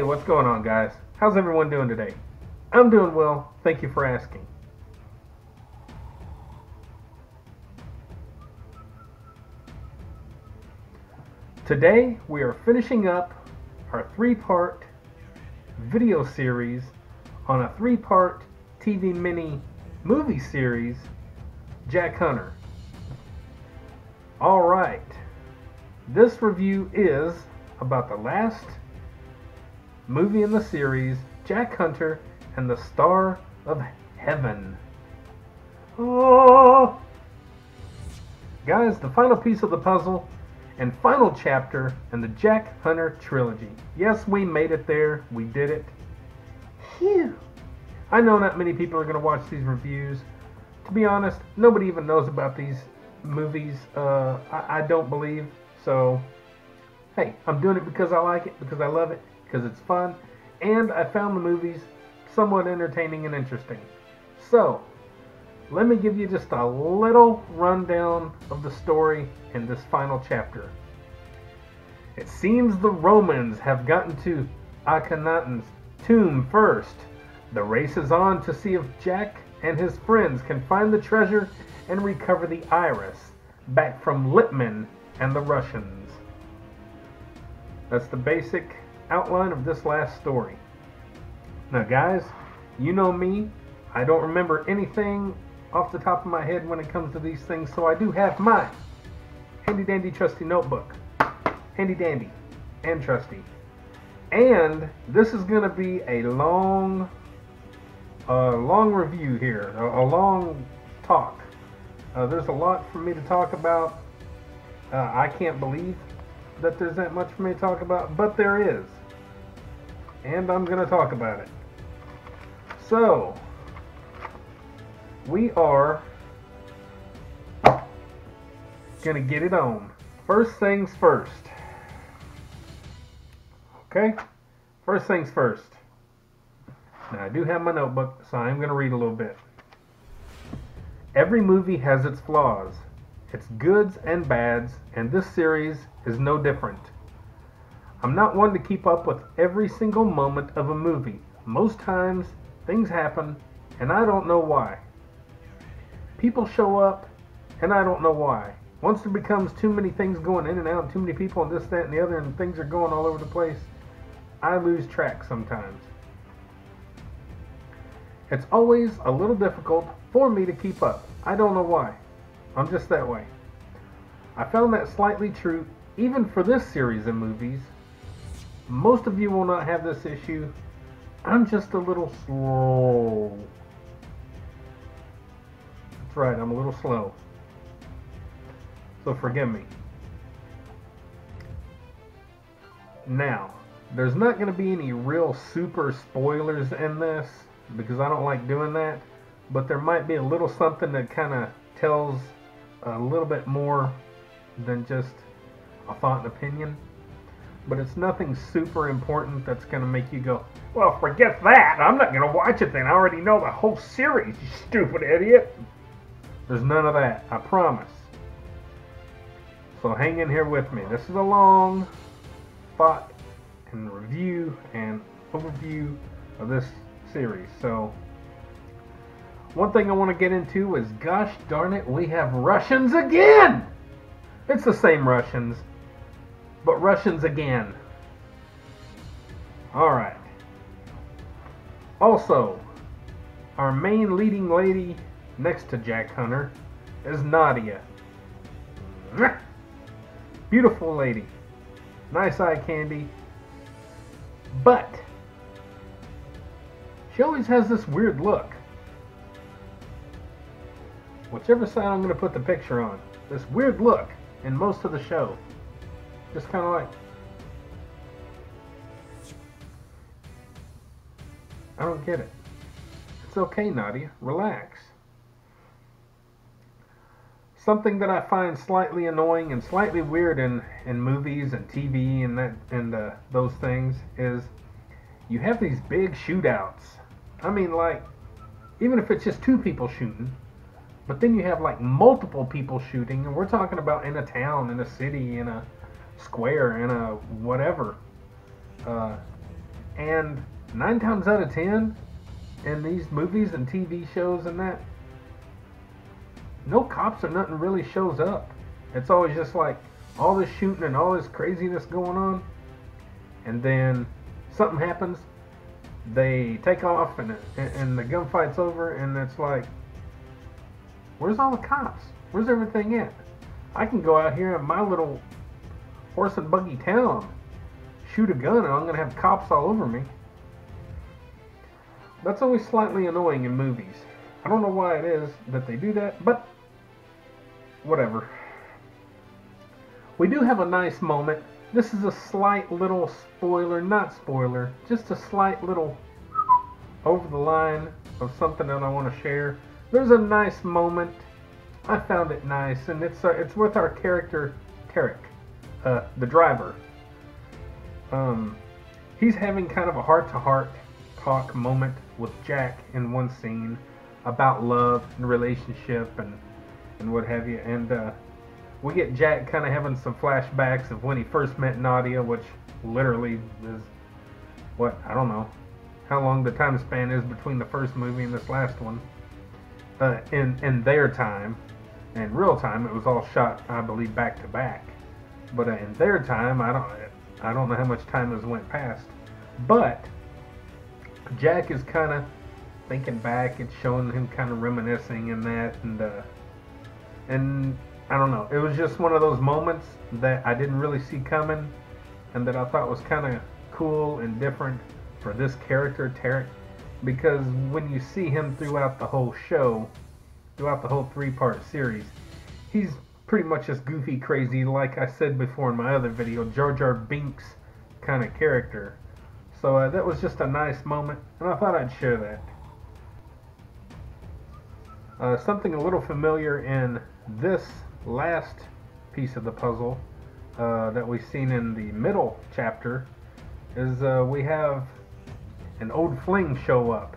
Hey, what's going on, guys? How's everyone doing today? I'm doing well. Thank you for asking. Today, we are finishing up our three part video series on a three part TV mini movie series, Jack Hunter. Alright, this review is about the last movie in the series, Jack Hunter and the Star of Heaven. Oh! Guys, the final piece of the puzzle and final chapter in the Jack Hunter trilogy. Yes, we made it there. We did it. Phew. I know not many people are going to watch these reviews. To be honest, nobody even knows about these movies. Uh, I, I don't believe. So, hey, I'm doing it because I like it, because I love it, because it's fun, and I found the movies somewhat entertaining and interesting. So, let me give you just a little rundown of the story in this final chapter. It seems the Romans have gotten to Akhenaten's tomb first. The race is on to see if Jack and his friends can find the treasure and recover the iris back from Lipman and the Russians. That's the basic outline of this last story. Now, guys, you know me. I don't remember anything off the top of my head when it comes to these things, so I do have my handy dandy trusty notebook. Handy dandy and trusty. And this is going to be a long, a long review here, a, a long talk. Uh, there's a lot for me to talk about. Uh, I can't believe that there's that much for me to talk about, but there is. And I'm going to talk about it. So, we are going to get it on. First things first. Okay? First things first. Now, I do have my notebook, so I'm going to read a little bit. Every movie has its flaws, its goods and bads, and this series is no different. I'm not one to keep up with every single moment of a movie. Most times, things happen, and I don't know why. People show up, and I don't know why. Once there becomes too many things going in and out, too many people, and this, that, and the other, and things are going all over the place, I lose track sometimes. It's always a little difficult for me to keep up. I don't know why. I'm just that way. I found that slightly true even for this series of movies. Most of you will not have this issue. I'm just a little slow. That's right, I'm a little slow. So forgive me. Now, there's not going to be any real super spoilers in this because I don't like doing that, but there might be a little something that kind of tells a little bit more than just a thought and opinion. But it's nothing super important that's going to make you go, well, forget that. I'm not going to watch it then. I already know the whole series, you stupid idiot. There's none of that. I promise. So hang in here with me. This is a long thought and review and overview of this series. So one thing I want to get into is gosh darn it, we have Russians again. It's the same Russians, but Russians again. All right. Also, our main leading lady next to Jack Hunter is Nadia. Beautiful lady. Nice eye candy. But she always has this weird look. Whichever side I'm going to put the picture on. This weird look in most of the show. Just kind of like. I don't get it. It's okay, Nadia. Relax. Something that I find slightly annoying and slightly weird in, in movies and TV and that and uh, those things is you have these big shootouts. I mean, like, even if it's just two people shooting, but then you have like multiple people shooting, and we're talking about in a town, in a city, in a square, and a whatever. Uh, And nine times out of ten, in these movies and TV shows and that, no cops or nothing really shows up. It's always just like all this shooting and all this craziness going on, and then something happens. They take off and and the gunfight's over, and it's like, where's all the cops? Where's everything at? I can go out here in my little horse and buggy town, shoot a gun, and I'm gonna have cops all over me. That's always slightly annoying in movies. I don't know why it is that they do that, but whatever. We do have a nice moment. This is a slight little spoiler, not spoiler, just a slight little over the line of something that I want to share. There's a nice moment. I found it nice, and it's uh, it's with our character Tarek, uh, the driver. Um, he's having kind of a heart-to-heart talk moment with Jack in one scene about love and relationship and and what have you. And uh, we get Jack kind of having some flashbacks of when he first met Nadia, which literally is what I don't know how long the time span is between the first movie and this last one. Uh, in in their time, in real time, it was all shot, I believe, back to back. But in their time, I don't I don't know how much time has went past. But Jack is kind of thinking back. It's showing him kind of reminiscing and that, and uh, and I don't know. It was just one of those moments that I didn't really see coming, and that I thought was kind of cool and different for this character, Tarek, because when you see him throughout the whole show, throughout the whole three-part series, he's pretty much just goofy, crazy, like I said before in my other video, Jar Jar Binks kind of character. So uh, that was just a nice moment, and I thought I'd share that. Uh, something a little familiar in this last piece of the puzzle uh, that we've seen in the middle chapter is uh, we have an old fling show up.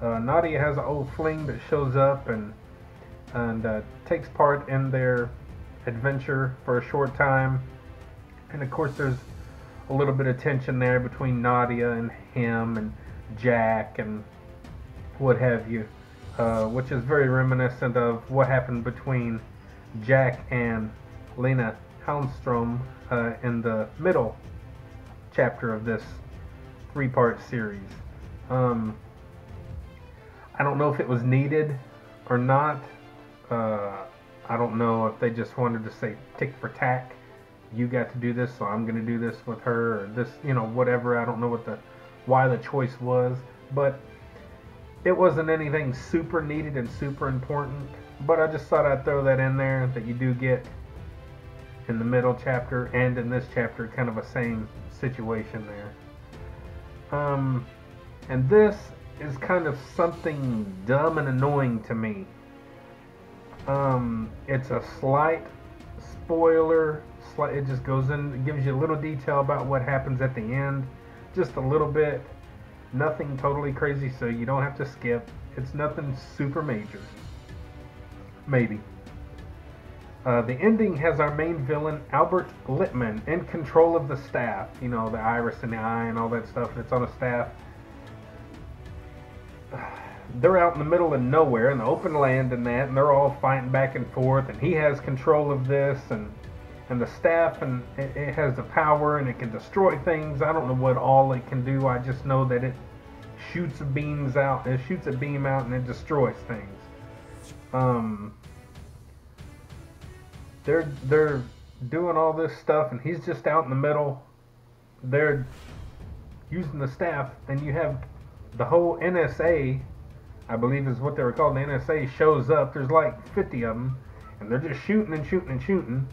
Uh, Nadia has an old fling that shows up and and uh, takes part in their adventure for a short time. And of course, there's a little bit of tension there between Nadia and him and Jack and what have you, uh, which is very reminiscent of what happened between Jack and Lena Houndstrom uh, in the middle chapter of this three-part series. Um, I don't know if it was needed or not. Uh, I don't know if they just wanted to say tick for tack. You got to do this, so I'm going to do this with her, or this, you know, whatever. I don't know what the why the choice was, but it wasn't anything super needed and super important. But I just thought I'd throw that in there that you do get in the middle chapter and in this chapter kind of a same situation there. Um, and this is kind of something dumb and annoying to me. Um, it's a slight spoiler. Slight, it just goes in, it gives you a little detail about what happens at the end, just a little bit. Nothing totally crazy, so you don't have to skip. It's nothing super major. Maybe. Uh, the ending has our main villain, Albert Lippman, in control of the staff. You know, the iris in the eye and all that stuff It's on a staff. They're out in the middle of nowhere, in the open land and that, and they're all fighting back and forth, and he has control of this, and and the staff, and it, it has the power, and it can destroy things. I don't know what all it can do. I just know that it shoots beams out, it shoots a beam out, and it destroys things. Um, they're they're doing all this stuff, and he's just out in the middle. They're using the staff, and you have the whole NSA, I believe is what they were called. The NSA shows up. There's like 50 of them, and they're just shooting and shooting and shooting,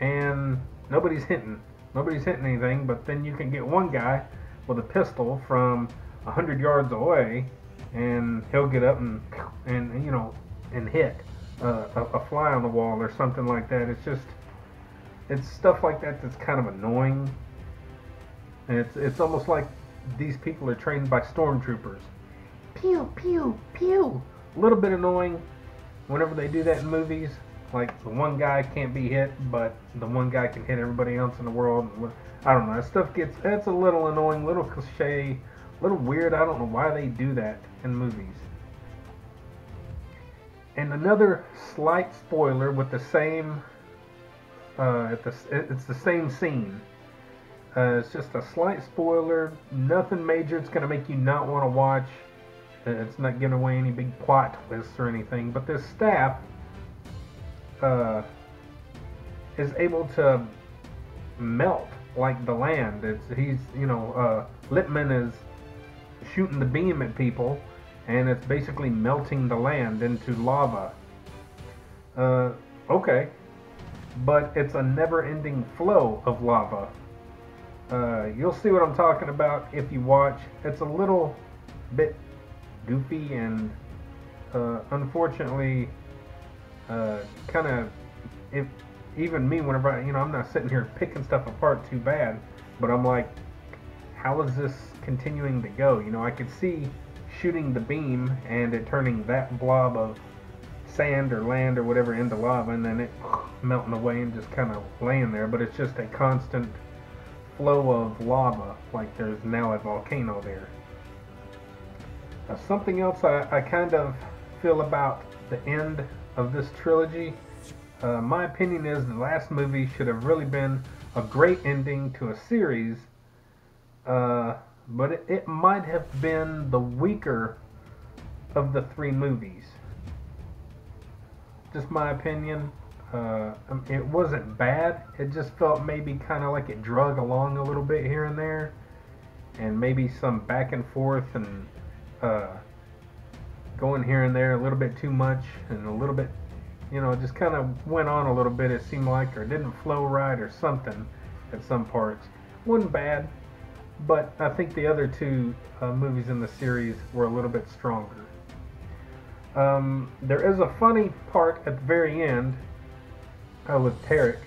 and nobody's hitting. Nobody's hitting anything. But then you can get one guy with a pistol from 100 yards away, and he'll get up and and you know and hit uh, a, a fly on the wall or something like that. It's just it's stuff like that that's kind of annoying. And it's it's almost like these people are trained by stormtroopers. Pew pew pew. A little bit annoying whenever they do that in movies, Like the one guy can't be hit, but the one guy can hit everybody else in the world. I don't know. That stuff gets that's a little annoying, little cliche, little weird. I don't know why they do that in movies. And another slight spoiler with the same, uh, it's the same scene. Uh, it's just a slight spoiler, nothing major. It's gonna make you not want to watch. It's not giving away any big plot twists or anything. But this staff uh, is able to melt like the land. It's he's you know uh, Lippman is shooting the beam at people, and it's basically melting the land into lava. Uh, okay, but it's a never-ending flow of lava. Uh, you'll see what I'm talking about if you watch. It's a little bit goofy and uh, unfortunately uh, kind of if even me whenever I, you know I'm not sitting here picking stuff apart too bad, but I'm like, how is this continuing to go? You know, I could see shooting the beam and it turning that blob of sand or land or whatever into lava, and then it melting away and just kind of laying there. But it's just a constant flow of lava, like there's now a volcano there. Now, something else I, I kind of feel about the end of this trilogy uh, my opinion is the last movie should have really been a great ending to a series, uh, but it, it, might have been the weaker of the three movies. Just my opinion. Uh, um, it wasn't bad. It just felt maybe kind of like it drug along a little bit here and there, and maybe some back and forth and uh, going here and there a little bit too much and a little bit you know, just kind of went on a little bit, it seemed like, or didn't flow right or something at some parts. Wasn't bad, but I think the other two uh, movies in the series were a little bit stronger. Um, there is a funny part at the very end uh, with Tarek.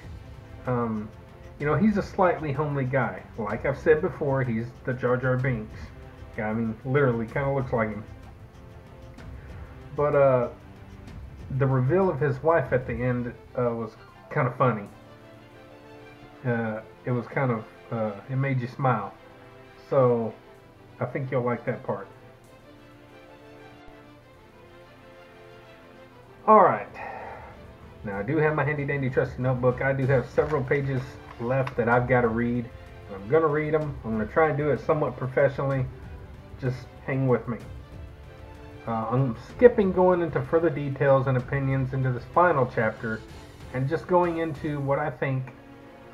Um, you know, he's a slightly homely guy. Like I've said before, he's the Jar Jar Binks. Yeah, I mean, literally, kind of looks like him. But uh, the reveal of his wife at the end uh, was kind of funny. Uh, it was kind of uh, it made you smile. So I think you'll like that part. All right. Now I do have my handy dandy trusty notebook. I do have several pages left that I've got to read. I'm gonna read them. I'm gonna try and do it somewhat professionally. Just hang with me. Uh, I'm skipping going into further details and opinions into this final chapter and just going into what I think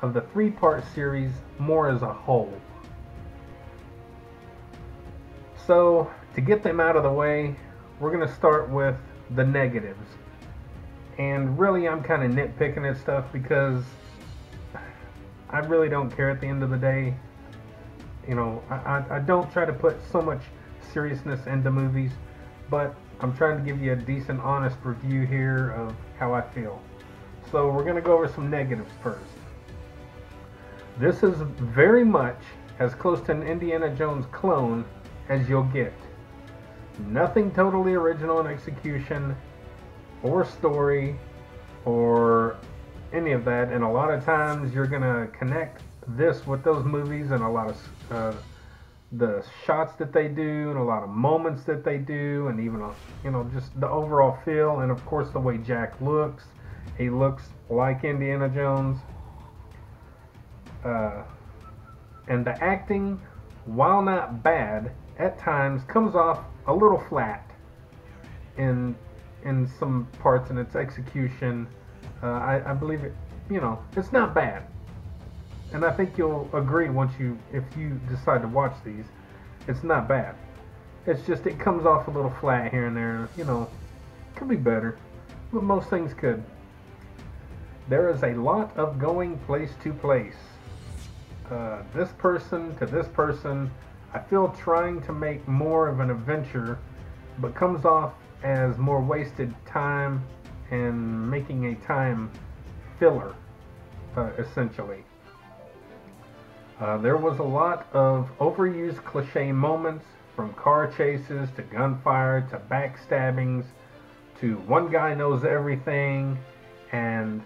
of the three part series more as a whole. So, to get them out of the way, we're going to start with the negatives. And really, I'm kind of nitpicking at stuff because I really don't care at the end of the day. You know, I, I, don't try to put so much seriousness into movies but I'm trying to give you a decent, honest review here of how I feel. So we're going to go over some negatives first. This is very much as close to an Indiana Jones clone as you'll get. Nothing totally original in execution or story or any of that. And a lot of times you're going to connect this with those movies and a lot of uh, the shots that they do and a lot of moments that they do and even you know just the overall feel and of course the way Jack looks. He looks like Indiana Jones. Uh, and the acting while not bad at times comes off a little flat in in some parts in its execution. Uh, I, I believe it you know it's not bad and I think you'll agree once you, if you decide to watch these, it's not bad. It's just it comes off a little flat here and there. You know, could be better, but most things could. There is a lot of going place to place. Uh, this person to this person. I feel trying to make more of an adventure, but comes off as more wasted time and making a time filler, uh, essentially. Uh, there was a lot of overused cliche moments from car chases to gunfire to backstabbings to one guy knows everything and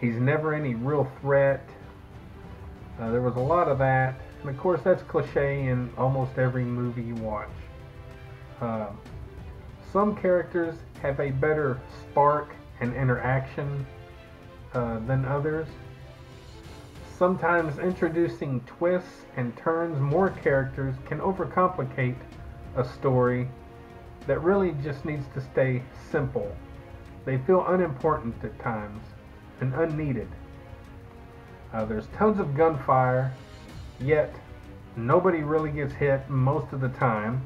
he's never any real threat. Uh, there was a lot of that, and of course that's cliche in almost every movie you watch. Uh, some characters have a better spark and interaction uh, than others. Sometimes introducing twists and turns more characters can overcomplicate a story that really just needs to stay simple. They feel unimportant at times and unneeded. Uh, there's tons of gunfire, yet nobody really gets hit most of the time.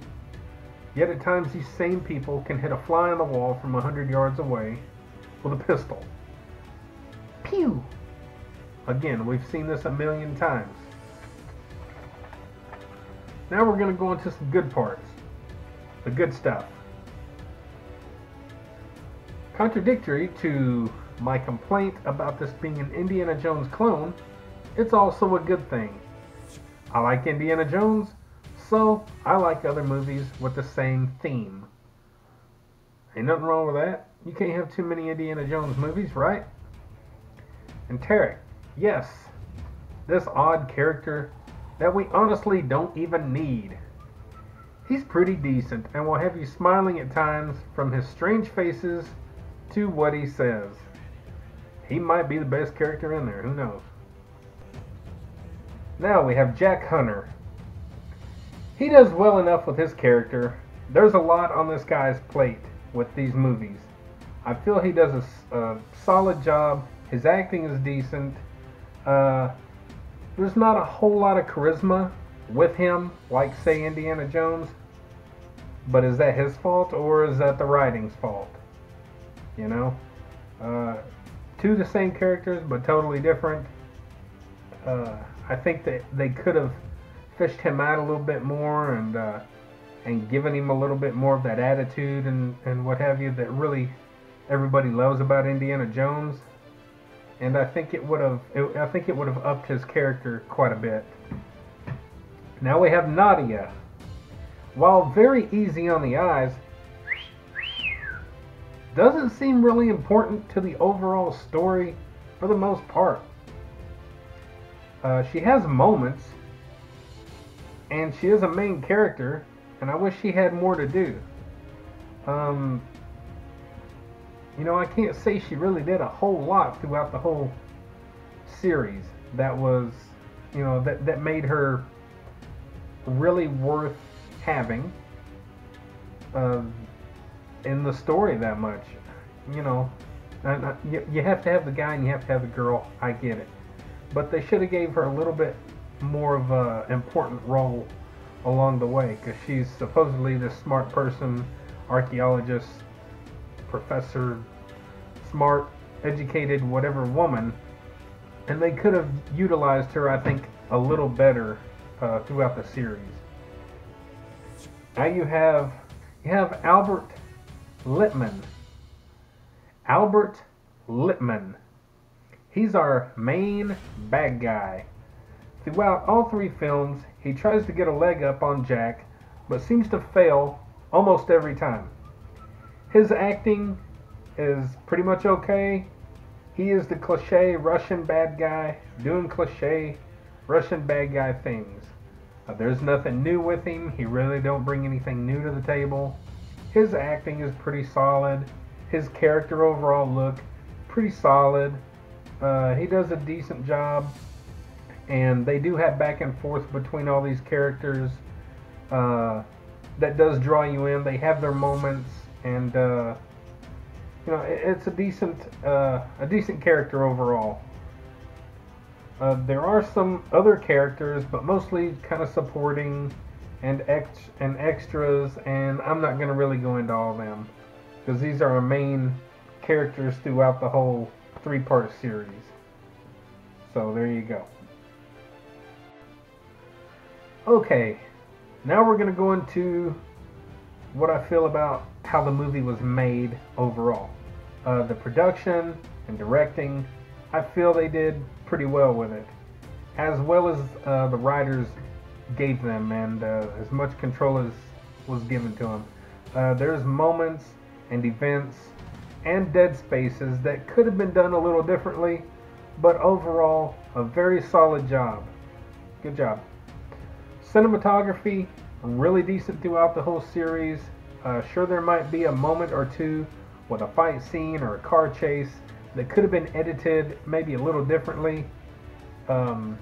Yet at times these same people can hit a fly on the wall from 100 yards away with a pistol. Pew! Again, we've seen this a million times. Now we're going to go into some good parts. The good stuff. Contradictory to my complaint about this being an Indiana Jones clone, it's also a good thing. I like Indiana Jones, so I like other movies with the same theme. Ain't nothing wrong with that. You can't have too many Indiana Jones movies, right? And Tarek, yes, this odd character that we honestly don't even need. He's pretty decent and will have you smiling at times from his strange faces to what he says. He might be the best character in there, who knows? Now we have Jack Hunter. He does well enough with his character. There's a lot on this guy's plate with these movies. I feel he does a, a solid job. His acting is decent. Uh, there's not a whole lot of charisma with him, like, say, Indiana Jones. But is that his fault or is that the writing's fault? You know? Uh, two the same characters, but totally different. Uh, I think that they could have fished him out a little bit more and uh, and given him a little bit more of that attitude and, and what have you that really everybody loves about Indiana Jones. And I think it would have I think it would have upped his character quite a bit. Now we have Nadia. While very easy on the eyes, doesn't seem really important to the overall story for the most part. Uh, she has moments, and she is a main character, and I wish she had more to do. Um, you know, I can't say she really did a whole lot throughout the whole series that was, you know, that, that made her really worth having. Uh, in the story that much. You know, you, you have to have the guy and you have to have the girl. I get it, but they should have gave her a little bit more of an important role along the way because she's supposedly this smart person, archaeologist, professor, smart, educated, whatever woman, and they could have utilized her, I think, a little better uh, throughout the series. Now you have you have Albert Lippman. Albert Lippman. He's our main bad guy. Throughout all three films, he tries to get a leg up on Jack, but seems to fail almost every time. His acting is pretty much okay. He is the cliche Russian bad guy doing cliche Russian bad guy things. Uh, there's nothing new with him. He really don't bring anything new to the table. His acting is pretty solid. His character overall look pretty solid. Uh, he does a decent job, and they do have back and forth between all these characters. Uh, that does draw you in. They have their moments, and uh, you know it, it's a decent uh, a decent character overall. Uh, there are some other characters, but mostly kind of supporting and ex and extras, and I'm not going to really go into all of them because these are our main characters throughout the whole three-part series. So there you go. Okay, now we're going to go into what I feel about how the movie was made overall. Uh, the production and directing, I feel they did pretty well with it, as well as uh, the writers gave them and uh, as much control as was given to them. Uh, there's moments and events and dead spaces that could have been done a little differently, but overall, a very solid job. Good job. Cinematography, really decent throughout the whole series. Uh, sure, there might be a moment or two with a fight scene or a car chase that could have been edited maybe a little differently. Um,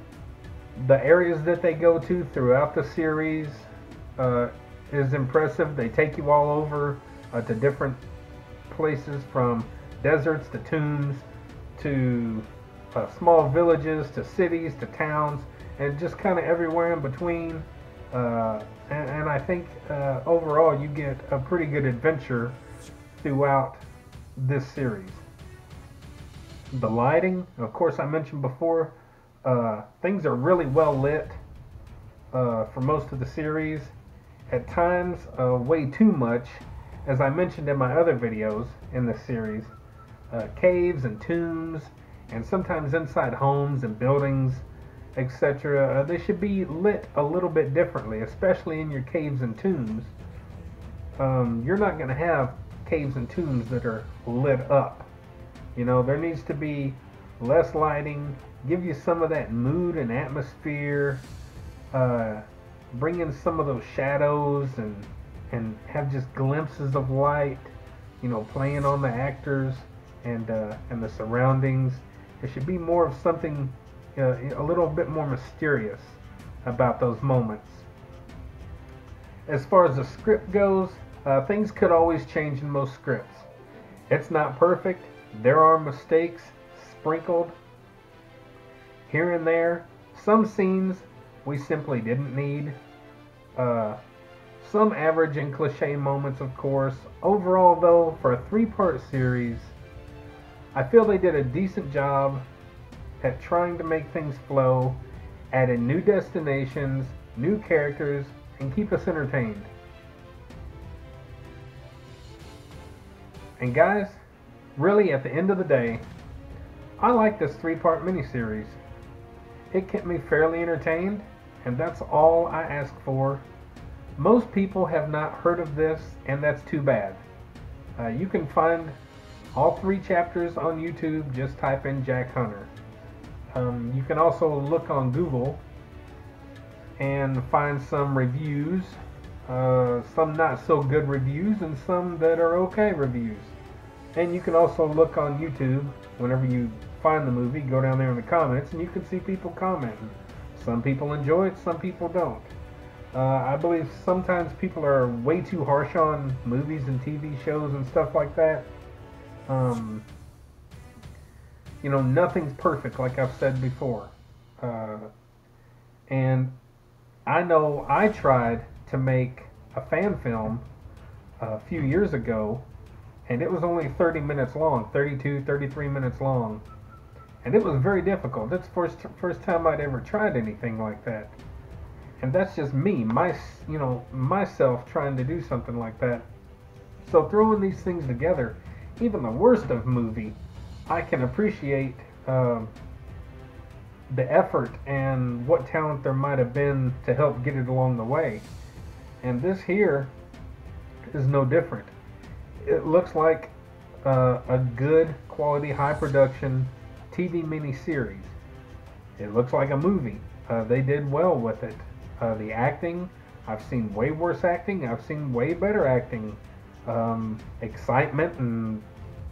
the areas that they go to throughout the series uh, is impressive. They take you all over uh, to different places from deserts to tombs to uh, small villages to cities to towns and just kind of everywhere in between. And, and, I think uh, overall you get a pretty good adventure throughout this series. The lighting, of course, I mentioned before, uh, things are really well lit uh, for most of the series. At times, uh, way too much, as I mentioned in my other videos in this series. Uh, caves and tombs, and sometimes inside homes and buildings, etc. Uh, they should be lit a little bit differently, especially in your caves and tombs. Um, you're not going to have caves and tombs that are lit up. You know, there needs to be less lighting, give you some of that mood and atmosphere, uh, bring in some of those shadows and and have just glimpses of light, you know, playing on the actors and uh, and the surroundings. It should be more of something uh, a little bit more mysterious about those moments. As far as the script goes, uh, things could always change in most scripts. It's not perfect. There are mistakes sprinkled here and there. Some scenes we simply didn't need. Uh, some average and cliche moments, of course. Overall, though, for a three part series, I feel they did a decent job at trying to make things flow, adding new destinations, new characters, and keep us entertained. And guys, really at the end of the day, I like this three part miniseries. It kept me fairly entertained, and that's all I ask for. Most people have not heard of this, and that's too bad. Uh, you can find all three chapters on YouTube. Just type in Jack Hunter. Um, you can also look on Google and find some reviews, uh, some not so good reviews, and some that are okay reviews. And you can also look on YouTube whenever you find the movie, go down there in the comments, and you can see people commenting. Some people enjoy it, some people don't. Uh, I believe sometimes people are way too harsh on movies and TV shows and stuff like that. Um, you know, nothing's perfect, like I've said before. Uh, and I know I tried to make a fan film a few years ago, and it was only 30 minutes long 32, 33 minutes long. And it was very difficult. That's the first, first time I'd ever tried anything like that. And that's just me, my, you know, myself trying to do something like that. So throwing these things together, even the worst of movie, I can appreciate um, the effort and what talent there might have been to help get it along the way. And this here is no different. It looks like uh, a good quality, high production TV miniseries. It looks like a movie. Uh, they did well with it. Uh, the acting, I've seen way worse acting. I've seen way better acting. Um, excitement and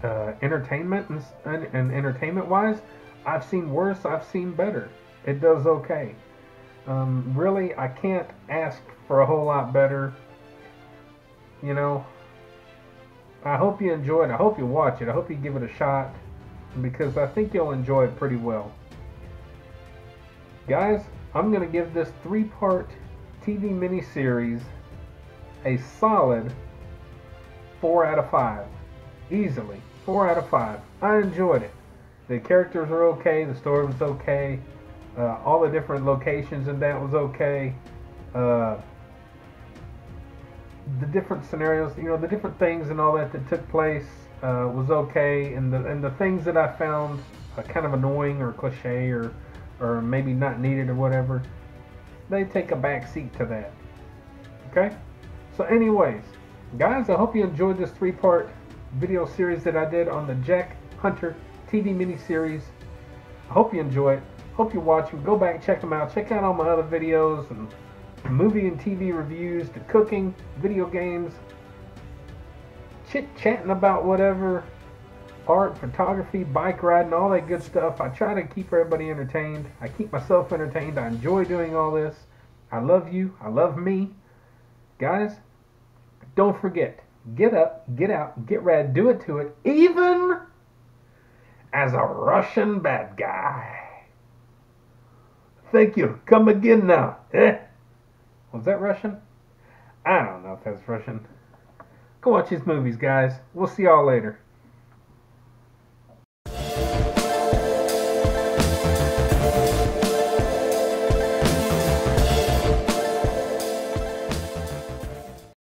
uh, entertainment and, and, and entertainment wise, I've seen worse. I've seen better. It does okay. Um, really, I can't ask for a whole lot better. You know, I hope you enjoy it. I hope you watch it. I hope you give it a shot because I think you'll enjoy it pretty well. Guys, I'm going to give this three part TV miniseries a solid 4 out of 5. Easily. 4 out of 5. I enjoyed it. The characters are okay, the story was okay, uh, all the different locations and that was okay. Uh, the different scenarios, you know, the different things and all that that took place uh, was okay, and the and the things that I found uh, kind of annoying or cliche or or maybe not needed or whatever, they take a back seat to that. Okay. So, anyways, guys, I hope you enjoyed this three-part video series that I did on the Jack Hunter TV miniseries. I hope you enjoy it. Hope you watch them. Go back, check them out. Check out all my other videos and movie and TV reviews, to cooking, video games, chit chatting about whatever, art, photography, bike riding, all that good stuff. I try to keep everybody entertained. I keep myself entertained. I enjoy doing all this. I love you. I love me. Guys, don't forget, get up, get out, get ready, do it to it, even as a Russian bad guy. Thank you. Come again now. Eh? Was that Russian? I don't know if that's Russian. Go watch his movies, guys. We'll see y'all later.